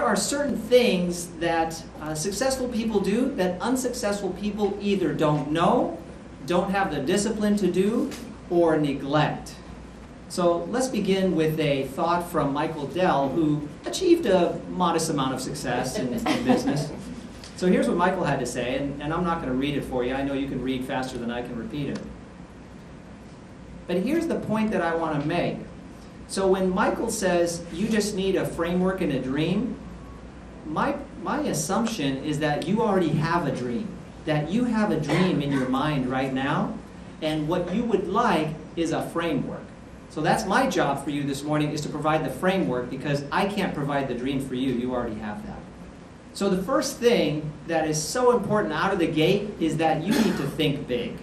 are certain things that uh, successful people do that unsuccessful people either don't know, don't have the discipline to do, or neglect. So let's begin with a thought from Michael Dell, who achieved a modest amount of success in, in business. So here's what Michael had to say, and, and I'm not going to read it for you. I know you can read faster than I can repeat it. But here's the point that I want to make. So when Michael says you just need a framework and a dream, my, my assumption is that you already have a dream. That you have a dream in your mind right now, and what you would like is a framework. So that's my job for you this morning is to provide the framework because I can't provide the dream for you. You already have that. So the first thing that is so important out of the gate is that you need to think big.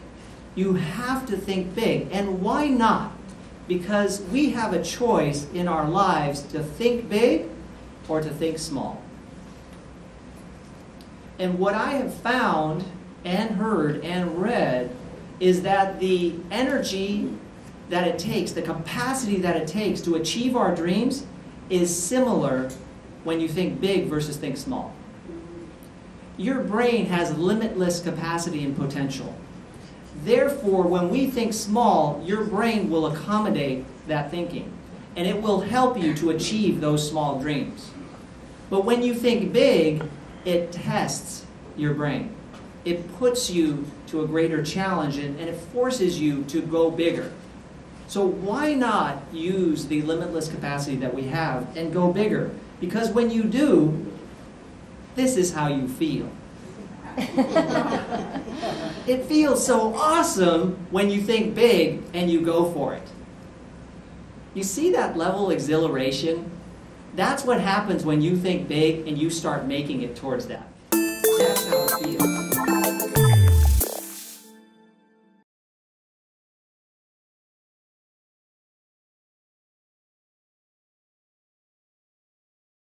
You have to think big. And why not? Because we have a choice in our lives to think big or to think small. And what I have found and heard and read is that the energy that it takes, the capacity that it takes to achieve our dreams is similar when you think big versus think small. Your brain has limitless capacity and potential. Therefore, when we think small, your brain will accommodate that thinking. And it will help you to achieve those small dreams. But when you think big, it tests your brain. It puts you to a greater challenge and, and it forces you to go bigger. So why not use the limitless capacity that we have and go bigger? Because when you do, this is how you feel. It feels so awesome when you think big and you go for it. You see that level exhilaration? That's what happens when you think big and you start making it towards that. That's how it feels.